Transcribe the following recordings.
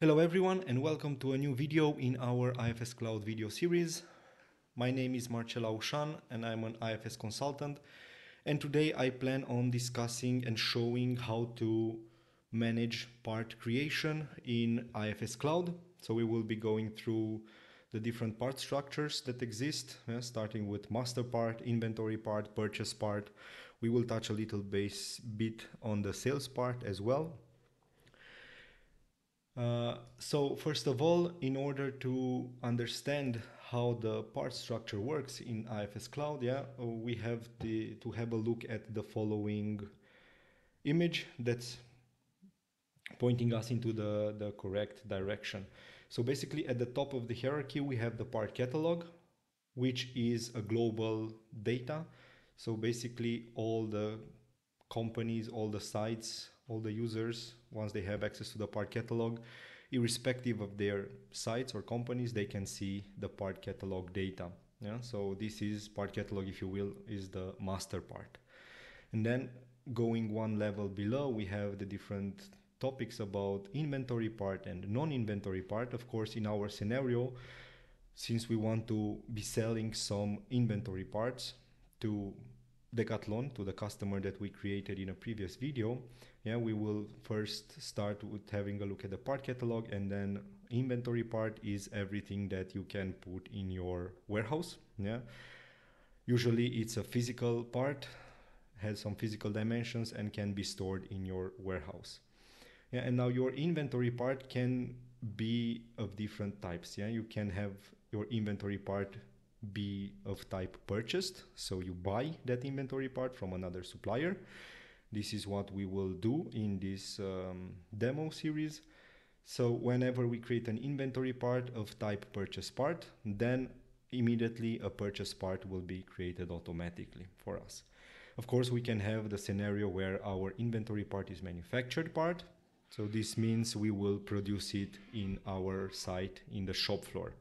Hello everyone and welcome to a new video in our IFS Cloud video series. My name is Marcel Ausan and I'm an IFS consultant and today I plan on discussing and showing how to manage part creation in IFS Cloud. So we will be going through the different part structures that exist, yeah, starting with master part, inventory part, purchase part. We will touch a little base bit on the sales part as well uh, so first of all, in order to understand how the part structure works in IFS Cloud, yeah, we have the, to have a look at the following image that's pointing us into the, the correct direction. So basically at the top of the hierarchy, we have the part catalog, which is a global data. So basically all the companies, all the sites, all the users, once they have access to the part catalog, irrespective of their sites or companies, they can see the part catalog data. Yeah, so this is part catalog, if you will, is the master part. And then going one level below, we have the different topics about inventory part and non-inventory part. Of course, in our scenario, since we want to be selling some inventory parts to Decathlon, to the customer that we created in a previous video, yeah, we will first start with having a look at the part catalog and then inventory part is everything that you can put in your warehouse. Yeah. Usually it's a physical part, has some physical dimensions and can be stored in your warehouse. Yeah, and now your inventory part can be of different types. Yeah, you can have your inventory part be of type purchased, so you buy that inventory part from another supplier. This is what we will do in this um, demo series. So whenever we create an inventory part of type purchase part, then immediately a purchase part will be created automatically for us. Of course, we can have the scenario where our inventory part is manufactured part. So this means we will produce it in our site in the shop floor.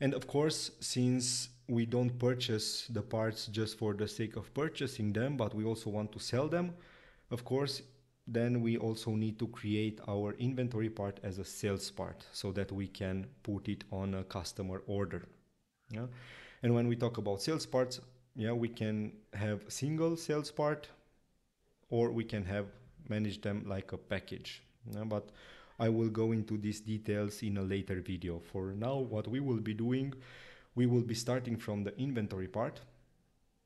And of course, since we don't purchase the parts just for the sake of purchasing them, but we also want to sell them, of course, then we also need to create our inventory part as a sales part so that we can put it on a customer order. Yeah? And when we talk about sales parts, yeah, we can have single sales part or we can have manage them like a package. Yeah? But I will go into these details in a later video. For now, what we will be doing, we will be starting from the inventory part.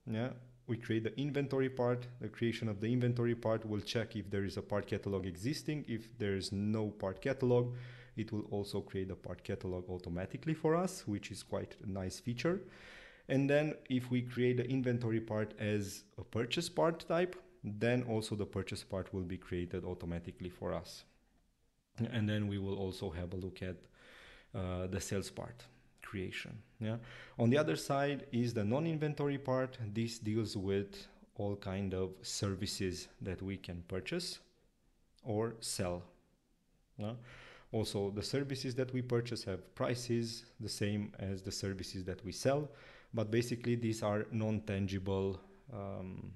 Yeah, we create the inventory part. The creation of the inventory part will check if there is a part catalog existing. If there is no part catalog, it will also create a part catalog automatically for us, which is quite a nice feature. And then if we create the inventory part as a purchase part type, then also the purchase part will be created automatically for us and then we will also have a look at uh, the sales part creation yeah on the other side is the non-inventory part this deals with all kind of services that we can purchase or sell yeah? also the services that we purchase have prices the same as the services that we sell but basically these are non-tangible um,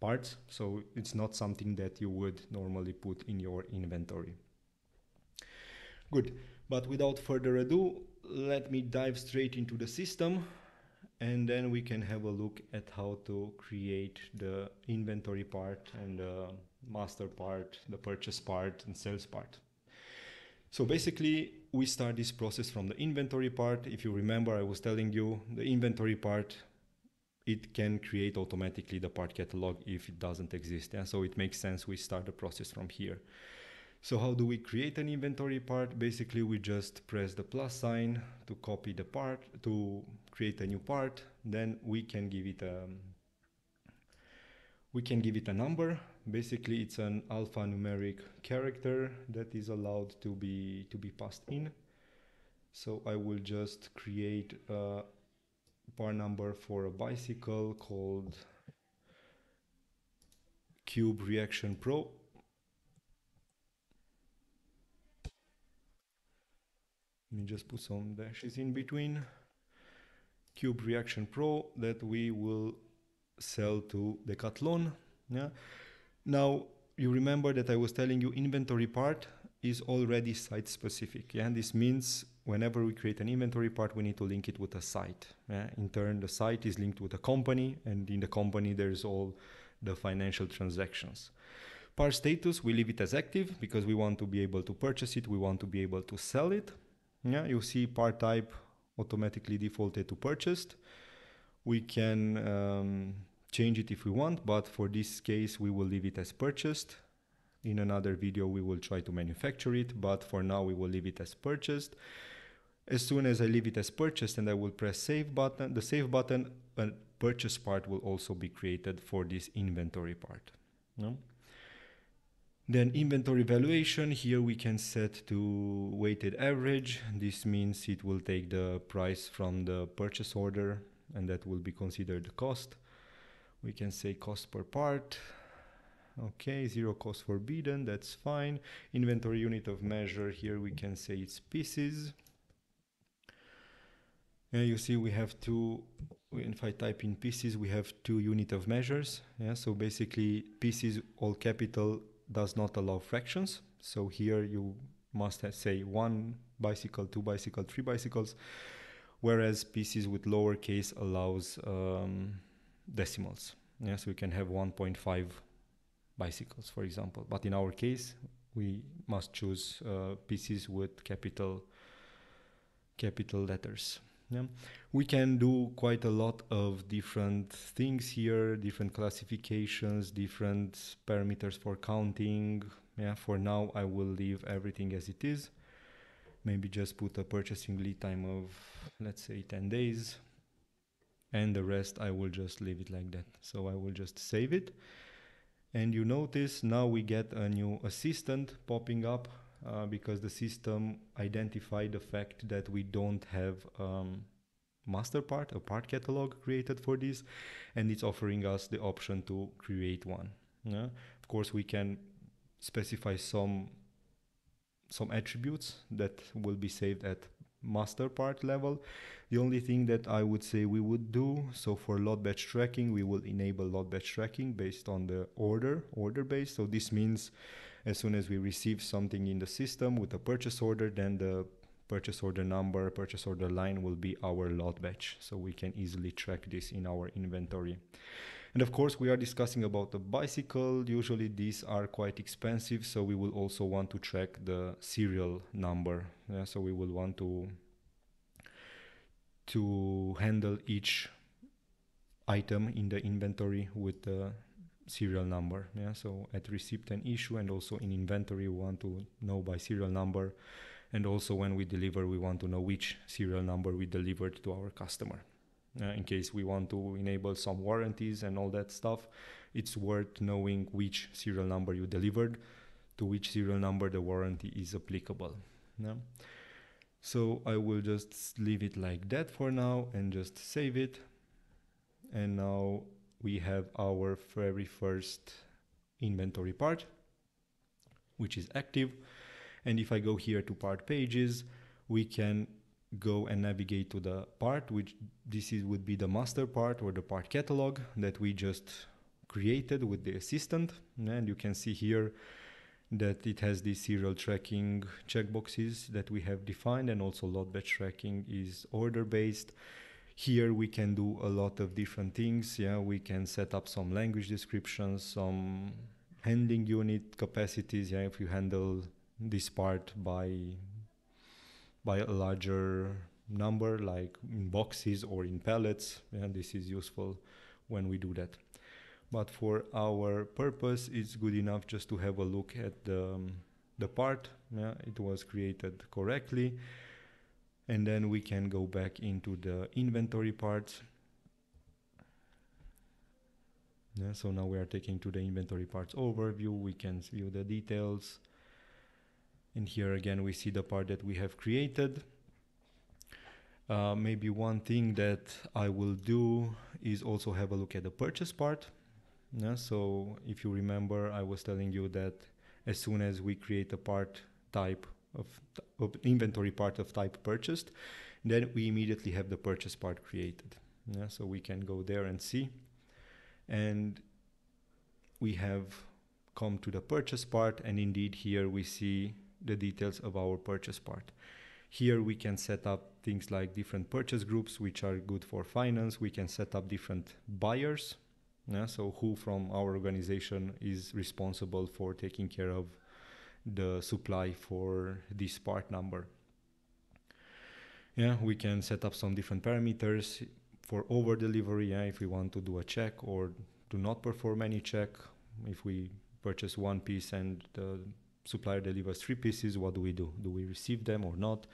parts so it's not something that you would normally put in your inventory. Good but without further ado let me dive straight into the system and then we can have a look at how to create the inventory part and the master part the purchase part and sales part. So basically we start this process from the inventory part. If you remember i was telling you the inventory part it can create automatically the part catalog if it doesn't exist. And so it makes sense we start the process from here. So how do we create an inventory part? Basically, we just press the plus sign to copy the part, to create a new part. Then we can give it a, we can give it a number. Basically, it's an alphanumeric character that is allowed to be, to be passed in. So I will just create a part number for a bicycle called Cube Reaction Pro. Let me just put some dashes in between. Cube Reaction Pro that we will sell to Decathlon. Yeah. Now you remember that I was telling you inventory part is already site specific. Yeah, and this means whenever we create an inventory part, we need to link it with a site. Yeah? In turn, the site is linked with a company, and in the company, there's all the financial transactions. Part status, we leave it as active because we want to be able to purchase it, we want to be able to sell it. Yeah, you see part type automatically defaulted to purchased. We can um, change it if we want, but for this case, we will leave it as purchased. In another video, we will try to manufacture it, but for now, we will leave it as purchased. As soon as I leave it as purchased and I will press save button, the save button, a purchase part will also be created for this inventory part. No? Then inventory valuation, here we can set to weighted average. This means it will take the price from the purchase order and that will be considered the cost. We can say cost per part. Okay, zero cost forbidden, that's fine. Inventory unit of measure, here we can say it's pieces. And you see we have two, if I type in pieces, we have two unit of measures. Yeah, so basically pieces all capital does not allow fractions. So here you must say one bicycle, two bicycle, three bicycles, whereas pieces with lowercase allows um, decimals. Yeah, so we can have 1.5 bicycles, for example. But in our case, we must choose uh, pieces with capital capital letters. Yeah. We can do quite a lot of different things here, different classifications, different parameters for counting. Yeah, for now I will leave everything as it is. Maybe just put a purchasing lead time of let's say 10 days and the rest I will just leave it like that. So I will just save it. And you notice now we get a new assistant popping up uh, because the system identified the fact that we don't have um, master part, a part catalog created for this, and it's offering us the option to create one. Yeah? Of course, we can specify some some attributes that will be saved at master part level. The only thing that I would say we would do, so for lot batch tracking, we will enable lot batch tracking based on the order, order base. So this means as soon as we receive something in the system with a purchase order, then the purchase order number, purchase order line will be our lot batch. So we can easily track this in our inventory. And of course, we are discussing about the bicycle. Usually these are quite expensive, so we will also want to track the serial number. Yeah, so we will want to to handle each item in the inventory with the serial number. Yeah, so at receipt and issue, and also in inventory, we want to know by serial number, and also when we deliver, we want to know which serial number we delivered to our customer uh, in case we want to enable some warranties and all that stuff it's worth knowing which serial number you delivered to which serial number the warranty is applicable yeah? so i will just leave it like that for now and just save it and now we have our very first inventory part which is active. And if i go here to part pages we can go and navigate to the part which this is would be the master part or the part catalog that we just created with the assistant. And you can see here that it has these serial tracking checkboxes that we have defined and also lot batch tracking is order based here we can do a lot of different things yeah. We can set up some language descriptions some handling unit capacities yeah if you handle this part by by a larger number like in boxes or in pallets and this is useful when we do that. But for our purpose it's good enough just to have a look at the, the part yeah. It was created correctly and then we can go back into the inventory part yeah, so now we are taking to the inventory parts overview we can view the details and here again, we see the part that we have created. Uh, maybe one thing that I will do is also have a look at the purchase part. Yeah, so if you remember, I was telling you that as soon as we create a part type of, of inventory part of type purchased, then we immediately have the purchase part created. Yeah, so we can go there and see. And we have come to the purchase part and indeed here we see the details of our purchase part. Here we can set up things like different purchase groups, which are good for finance. We can set up different buyers. Yeah, so who from our organization is responsible for taking care of the supply for this part number. Yeah, we can set up some different parameters for over delivery. Yeah, if we want to do a check or do not perform any check, if we purchase one piece and the supplier delivers three pieces, what do we do? Do we receive them or not?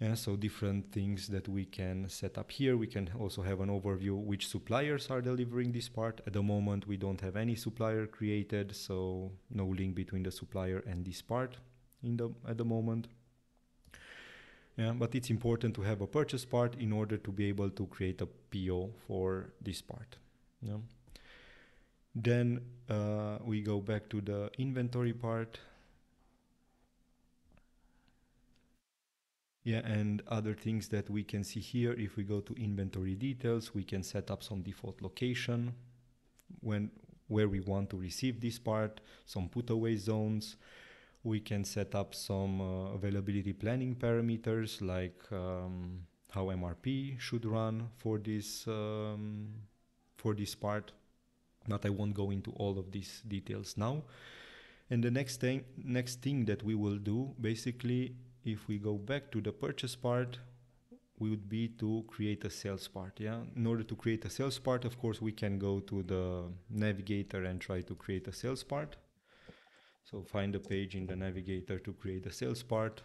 Yeah, so different things that we can set up here. We can also have an overview which suppliers are delivering this part. At the moment, we don't have any supplier created, so no link between the supplier and this part in the at the moment. Yeah, but it's important to have a purchase part in order to be able to create a PO for this part. Yeah. Then uh, we go back to the inventory part. Yeah, and other things that we can see here, if we go to inventory details, we can set up some default location when where we want to receive this part, some put away zones. We can set up some uh, availability planning parameters like um, how MRP should run for this um, for this part but I won't go into all of these details now. And the next thing, next thing that we will do, basically, if we go back to the purchase part, we would be to create a sales part. Yeah. In order to create a sales part, of course, we can go to the navigator and try to create a sales part. So find a page in the navigator to create a sales part,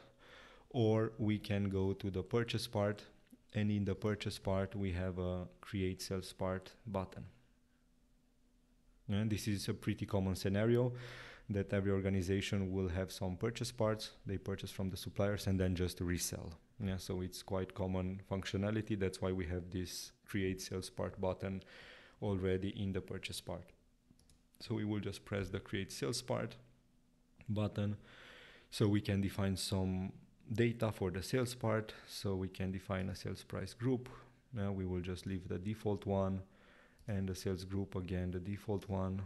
or we can go to the purchase part, and in the purchase part we have a create sales part button. And this is a pretty common scenario that every organization will have some purchase parts they purchase from the suppliers and then just resell. Yeah, so it's quite common functionality. That's why we have this create sales part button already in the purchase part. So we will just press the create sales part button so we can define some data for the sales part. So we can define a sales price group. Now we will just leave the default one and the sales group again the default one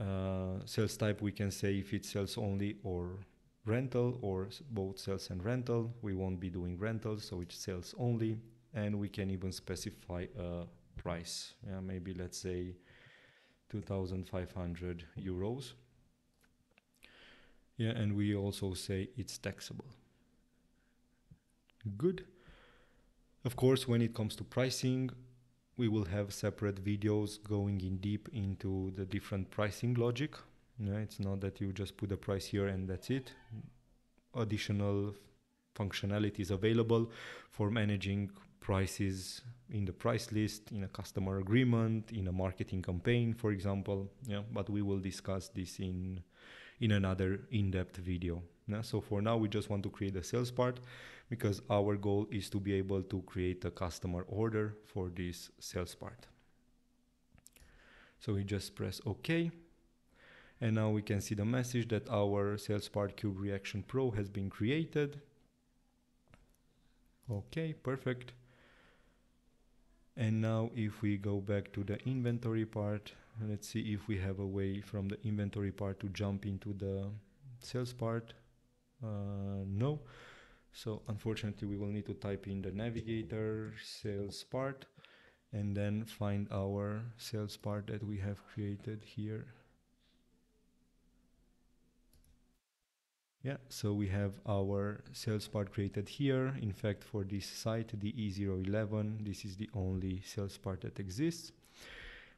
uh, sales type we can say if it's sales only or rental or both sales and rental we won't be doing rentals so it's sales only. And we can even specify a price. Yeah maybe let's say 2500 euros. Yeah and we also say it's taxable. Good. Of course when it comes to pricing we will have separate videos going in deep into the different pricing logic. Yeah, it's not that you just put a price here and that's it. Additional functionality is available for managing prices in the price list, in a customer agreement, in a marketing campaign, for example. Yeah, but we will discuss this in in another in-depth video. Yeah, so for now, we just want to create a sales part because our goal is to be able to create a customer order for this sales part. So we just press OK. And now we can see the message that our sales part cube reaction pro has been created. Okay, perfect. And now if we go back to the inventory part, let's see if we have a way from the inventory part to jump into the sales part. Uh, no. So unfortunately, we will need to type in the navigator sales part and then find our sales part that we have created here. Yeah, so we have our sales part created here. In fact, for this site, the E011, this is the only sales part that exists.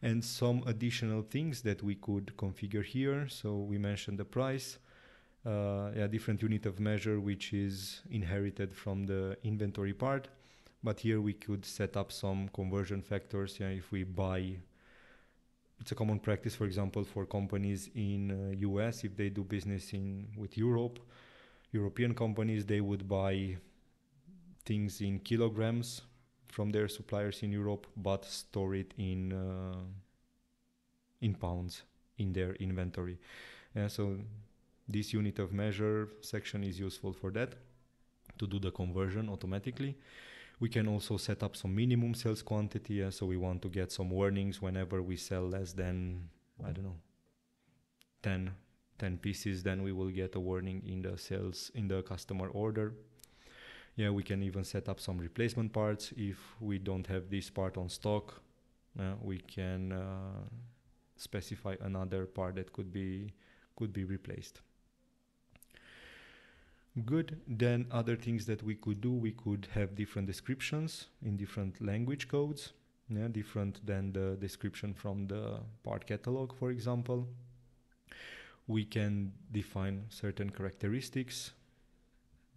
And some additional things that we could configure here. So we mentioned the price yeah, different unit of measure which is inherited from the inventory part. But here we could set up some conversion factors. Yeah, if we buy, it's a common practice, for example, for companies in uh, US if they do business in with Europe, European companies they would buy things in kilograms from their suppliers in Europe, but store it in uh, in pounds in their inventory. Yeah, so this unit of measure section is useful for that, to do the conversion automatically. We can also set up some minimum sales quantity, uh, so we want to get some warnings whenever we sell less than, I don't know, 10, 10 pieces then we will get a warning in the sales in the customer order. Yeah we can even set up some replacement parts. If we don't have this part on stock uh, we can uh, specify another part that could be could be replaced good then other things that we could do. We could have different descriptions in different language codes yeah, different than the description from the part catalog for example. We can define certain characteristics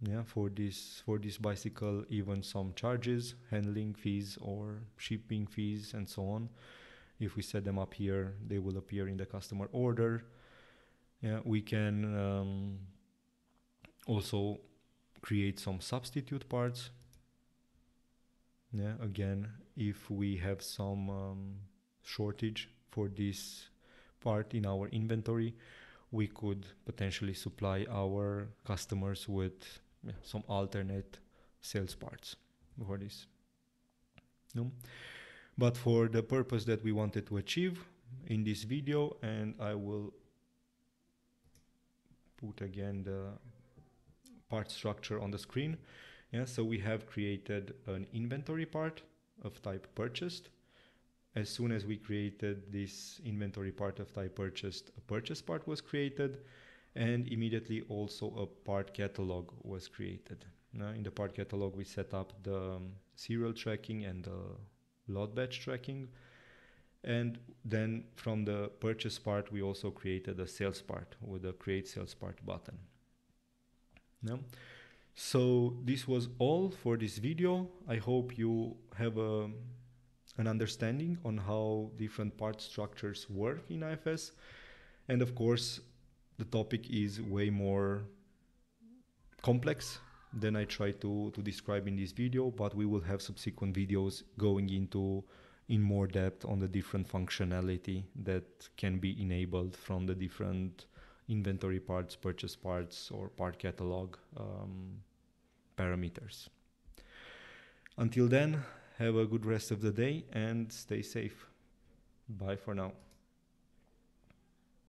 yeah for this for this bicycle even some charges handling fees or shipping fees and so on. If we set them up here they will appear in the customer order. Yeah we can um, also create some substitute parts yeah again if we have some um, shortage for this part in our inventory we could potentially supply our customers with yeah, some alternate sales parts for this no? but for the purpose that we wanted to achieve in this video and I will put again the part structure on the screen. Yeah, so we have created an inventory part of type purchased. As soon as we created this inventory part of type purchased, a purchase part was created and immediately also a part catalog was created. Now in the part catalog we set up the um, serial tracking and the lot batch tracking and then from the purchase part we also created a sales part with a create sales part button no? So this was all for this video. I hope you have a, an understanding on how different part structures work in IFS. And of course, the topic is way more complex than I try to, to describe in this video, but we will have subsequent videos going into in more depth on the different functionality that can be enabled from the different inventory parts, purchase parts, or part catalog um, parameters. Until then, have a good rest of the day and stay safe. Bye for now.